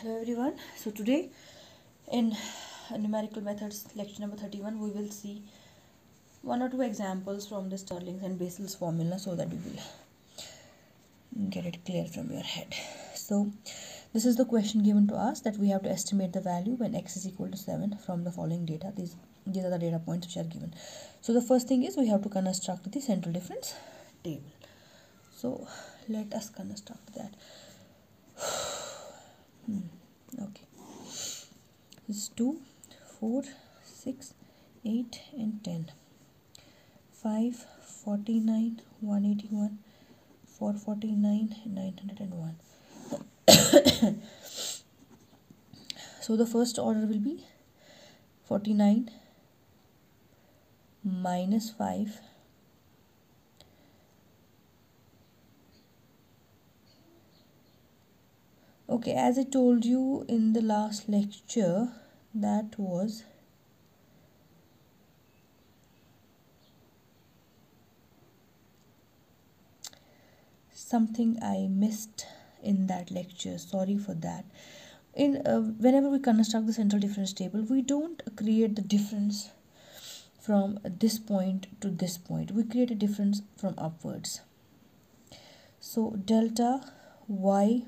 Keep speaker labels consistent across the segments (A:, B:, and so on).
A: hello everyone. So today in numerical methods lecture number 31 we will see one or two examples from the Stirling's and Basel's formula so that we will get it clear from your head. So this is the question given to us that we have to estimate the value when x is equal to 7 from the following data. These these are the data points which are given. So the first thing is we have to construct the central difference table. So let us construct that hmm. okay. This is 2 4 6 8 and 10 5 49 181 449 901 so the first order will be 49 minus 5 okay as i told you in the last lecture that was something i missed in that lecture. Sorry for that. In uh, whenever we construct the central difference table we don't create the difference from this point to this point. We create a difference from upwards. So delta y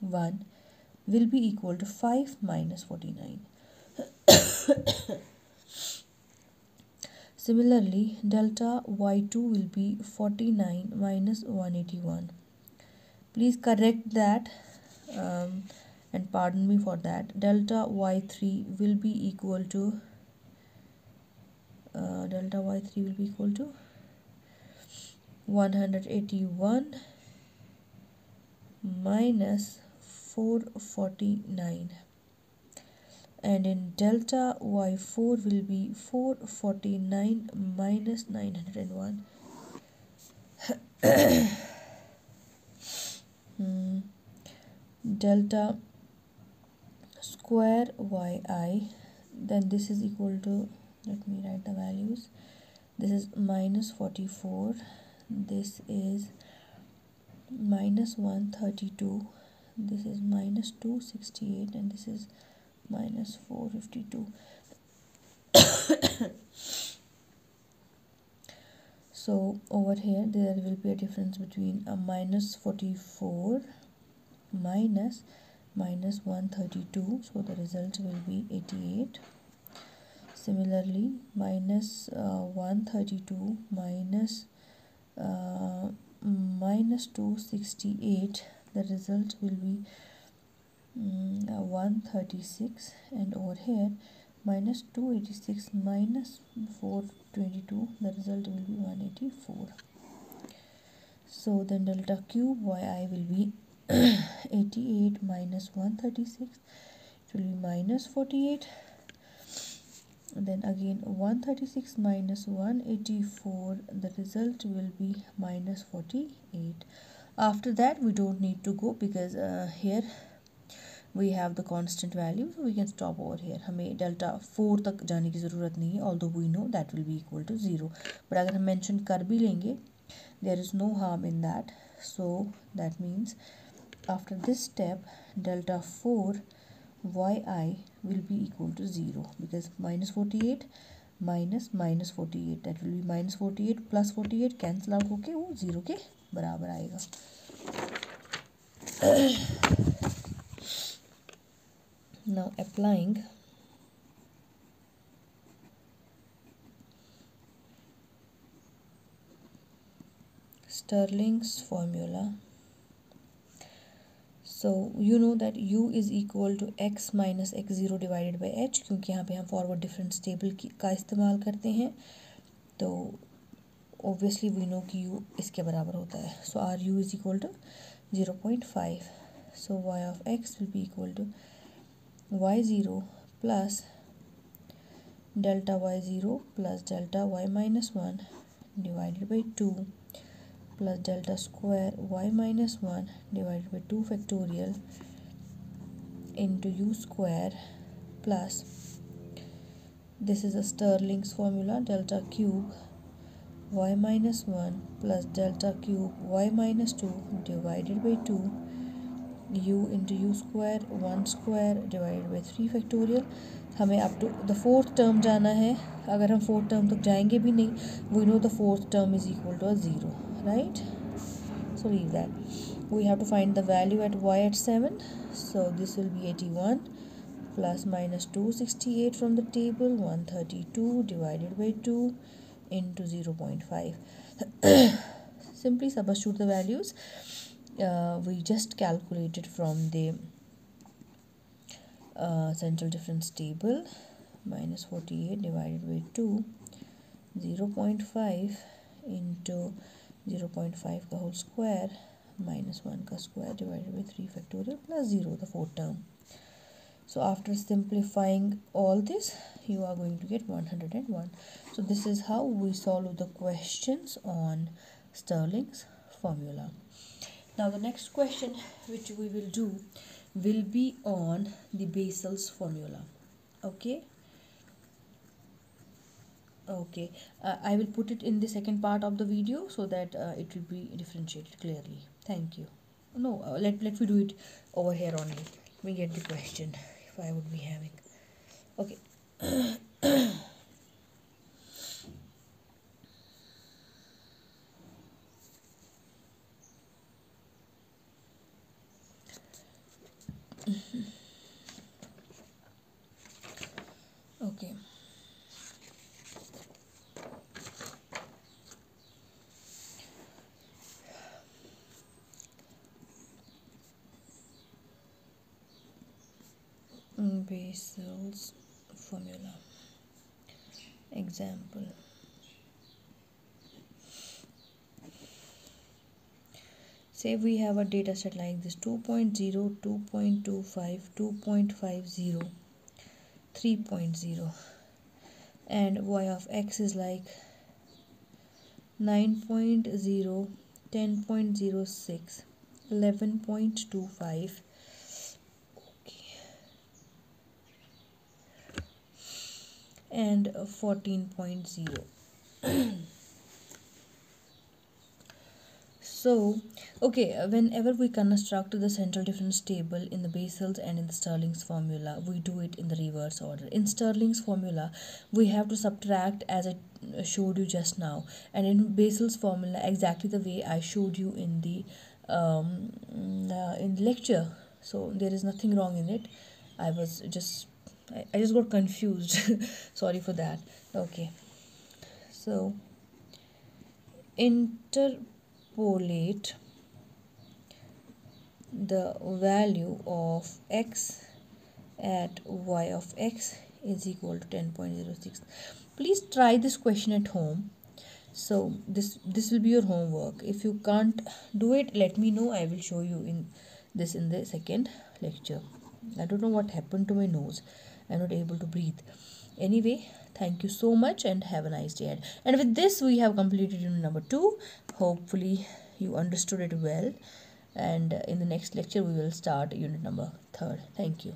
A: 1 will be equal to 5 minus 49. Similarly, delta y2 will be 49 minus 181. Please correct that um, and pardon me for that. Delta y3 will be equal to uh, delta y3 will be equal to 181 minus 449 and in delta y4 will be 449 minus 901 hmm. delta square yi then this is equal to let me write the values. This is minus 44 this is minus 132 this is minus 268 and this is minus 452 so over here there will be a difference between a minus 44 minus minus 132 so the result will be 88 similarly minus, uh, 132 minus, uh, minus 268 the result will be mm, uh, 136 and over here minus 286 minus 422 the result will be 184 so then delta cube yi will be 88 minus 136 it will be minus 48 and then again 136 minus 184 the result will be minus 48 after that we don't need to go because uh, here we have the constant value so we can stop over here हमें delta four तक जाने की ज़रूरत नहीं है although we know that will equal equal to zero but अगर हम mention कर भी लेंगे is is no in in that so that means after this step delta four y i will to equal to zero because minus forty eight minus minus forty eight that will be minus forty eight plus forty eight cancel out होके वो ज़ीरो के बराबर आएगा now applying Stirling's formula so you know that u is equal to x minus x zero divided by h क्योंकि यहाँ पे हम forward difference table का इस्तेमाल करते हैं तो ओबियसली वी नो कि यू इसके बराबर होता है। So our u is equal to zero point five so y of x will be equal to y zero plus delta y zero plus delta y minus one divided by two plus delta square y minus one divided by two factorial into u square plus this is a Stirling's formula delta cube y minus 1 plus delta cube y minus 2 divided by 2 u into u square 1 square divided by 3 factorial. हमें up to the fourth term जाना है। अगर हम fourth term तक जाएँगे भी नहीं we know the fourth term is equal to a zero right so leave that we have to find the value at y at seven so this will be eighty one plus minus two sixty eight from the table one thirty two divided by two into 0 0.5 simply substitute the values. Uh, we just calculated from the uh, central difference table minus 48 divided by 2 0 0.5 into 0 0.5 the whole square minus 1 ka square divided by 3 factorial plus 0 the fourth term so after simplifying all this you are going to get 101 so this is how we solve the questions on Stirling's formula. Now the next question which we will do will be on the Basel's formula. Okay? Okay. Uh, I will put it in the second part of the video so that uh, it will be differentiated clearly. Thank you. No uh, let, let me do it over here only. We get the question I would be having okay okay Basel's formula. Example. Say we have a data set like this 2.0 2.25 2.50 3.0 and y of x is like 9.0 10.06 11.25 and 14.0 so okay whenever we construct the central difference table in the Basel's and in the Stirling's formula we do it in the reverse order. In Stirling's formula we have to subtract as I showed you just now. And in Basel's formula exactly the way I showed you in the um, uh, in the lecture. So there is nothing wrong in it. I was just I, I just got confused. Sorry for that. Okay. So interpolate the value of x at y of x is equal to 10.06 please try this question at home. So this this will be your homework. If you can't do it let me know. I will show you in this in the second lecture. I don't know what happened to my nose i'm not able to breathe. Anyway thank you so much and have a nice day and with this we have completed unit number two. Hopefully you understood it well. And uh, in the next lecture we will start unit number third. Thank you